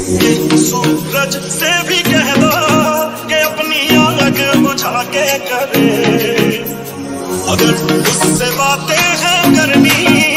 सूरज से भी कह दो कि अपनी आग बुझा के करे। अगर उससे बातें हैं करनी